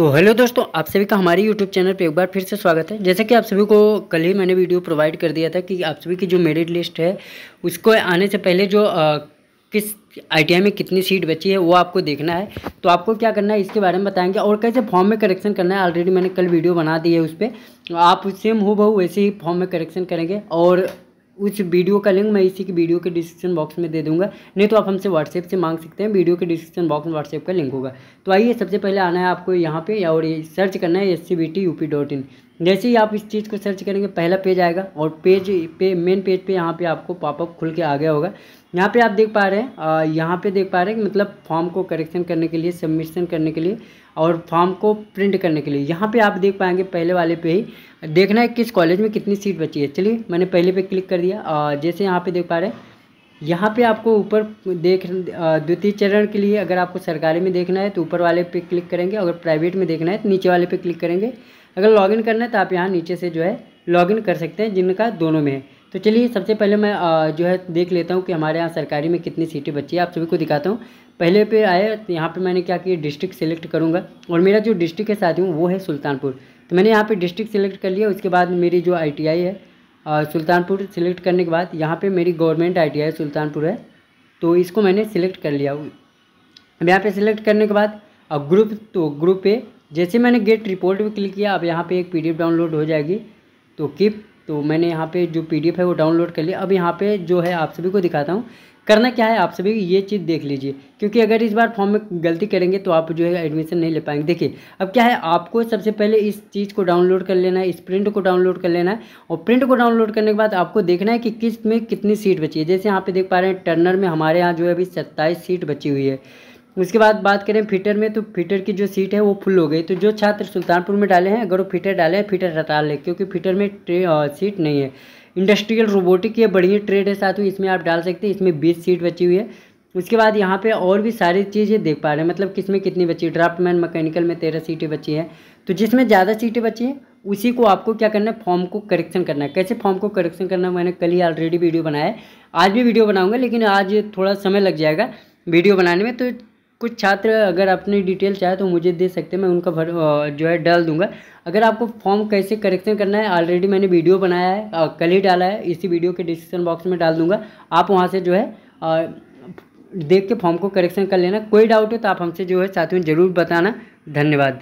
तो हेलो दोस्तों आप सभी का हमारे यूट्यूब चैनल पे एक बार फिर से स्वागत है। जैसे कि आप सभी को कल ही मैंने वीडियो प्रोवाइड कर दिया था कि आप सभी की जो मेरिट लिस्ट है उसको आने से पहले जो आ, किस आईटीआई में कितनी सीट बची है वो आपको देखना है। तो आपको क्या करना है इसके बारे में बताएँगे और कैसे फॉर्म में करेक्शन करना है। ऑलरेडी मैंने कल वीडियो बना दी है उस पर आप सेम हो बहु वैसे ही फॉर्म में करेक्शन करेंगे और उस वीडियो का लिंक मैं इसी की वीडियो के डिस्क्रिप्शन बॉक्स में दे दूँगा। नहीं तो आप हमसे व्हाट्सएप से मांग सकते हैं, वीडियो के डिस्क्रिप्शन बॉक्स में व्हाट्सएप का लिंक होगा। तो आइए सबसे पहले आना है आपको यहाँ पे और ये सर्च करना है S C B T U P dot in जैसे ही आप इस चीज़ को सर्च करेंगे, पहला पेज आएगा और पेज पे, मेन पेज पे यहाँ पर आपको पॉपअप खुल के आ गया होगा। यहाँ पे आप देख पा रहे हैं यहाँ पे देख पा रहे हैं मतलब फॉर्म को करेक्शन करने के लिए सबमिशन करने के लिए और फॉर्म को प्रिंट करने के लिए। यहाँ पे आप देख पाएँगे पहले वाले पे ही, देखना है किस कॉलेज में कितनी सीट बची है। चलिए, मैंने पहले पे क्लिक कर दिया। जैसे यहाँ पे देख पा रहे हैं, यहाँ पे आपको ऊपर देख द्वितीय चरण के लिए अगर आपको सरकारी में देखना है तो ऊपर वाले पे क्लिक करेंगे, अगर प्राइवेट में देखना है तो नीचे वाले पे क्लिक करेंगे। अगर लॉगिन करना है तो आप यहाँ नीचे से जो है लॉगिन कर सकते हैं, जिनका दोनों में है। तो चलिए सबसे पहले मैं जो है देख लेता हूँ कि हमारे यहाँ सरकारी में कितनी सीटें बची है। आप सभी को दिखाता हूँ। पहले पे आए तो यहाँ पे मैंने क्या किया, डिस्ट्रिक्ट सेलेक्ट करूँगा। और मेरा जो डिस्ट्रिक्ट है साथी हूँ वो है सुल्तानपुर। तो मैंने यहाँ पे डिस्ट्रिक्ट सेलेक्ट कर लिया। उसके बाद मेरी जो आईटीआई है सुल्तानपुर सेलेक्ट करने के बाद यहाँ पर मेरी गवर्नमेंट आई है, सुल्तानपुर है। तो इसको मैंने सिलेक्ट कर लिया। अब यहाँ पर सिलेक्ट करने के बाद, अब ग्रुप तो ग्रुप पे जैसे मैंने गेट रिपोर्ट में क्लिक किया, अब यहाँ पे एक पीडीएफ डाउनलोड हो जाएगी। तो कीप तो मैंने यहाँ पे जो पीडीएफ है वो डाउनलोड कर लिया। अब यहाँ पे जो है आप सभी को दिखाता हूँ। करना क्या है, आप सभी ये चीज़ देख लीजिए। क्योंकि अगर इस बार फॉर्म में गलती करेंगे तो आप जो है एडमिशन नहीं ले पाएँगे। देखिए, अब क्या है, आपको सबसे पहले इस चीज़ को डाउनलोड कर लेना है, इस प्रिंट को डाउनलोड कर लेना है। और प्रिंट को डाउनलोड करने के बाद आपको देखना है कि किसमें कितनी सीट बची है। जैसे यहाँ पे देख पा रहे हैं टर्नर में हमारे यहाँ जो है अभी सत्ताईस सीट बची हुई है। उसके बाद बात करें फिटर में तो फिटर की जो सीट है वो फुल हो गई। तो जो छात्र सुल्तानपुर में डाले हैं, अगर वो फिटर डाले हैं फिटर हटा लें, क्योंकि फिटर में सीट नहीं है। इंडस्ट्रियल रोबोटिक ये बढ़िया ट्रेड है साथ ही इसमें आप डाल सकते हैं, इसमें बीस सीट बची हुई है। उसके बाद यहाँ पे और भी सारी चीज़ें देख पा रहे हैं मतलब किसमें कितनी बची है। ड्राफ्टमैन, मैकेनिकल में तेरह सीटें बची हैं। तो जिसमें ज़्यादा सीटें बची हैं, उसी को आपको क्या करना है, फॉर्म को करेक्शन करना है। कैसे फॉर्म को करेक्शन करना है, मैंने कल ही ऑलरेडी वीडियो बनाया है। आज भी वीडियो बनाऊँगा, लेकिन आज थोड़ा समय लग जाएगा वीडियो बनाने में तो कुछ छात्र अगर अपनी डिटेल चाहे तो मुझे दे सकते हैं, मैं उनका भर जो है डाल दूँगा। अगर आपको फॉर्म कैसे करेक्शन करना है ऑलरेडी मैंने वीडियो बनाया है कल ही डाला है, इसी वीडियो के डिस्क्रिप्शन बॉक्स में डाल दूँगा। आप वहाँ से जो है देख के फॉर्म को करेक्शन कर लेना। कोई डाउट हो तो आप हमसे जो है साथियों ज़रूर बताना। धन्यवाद।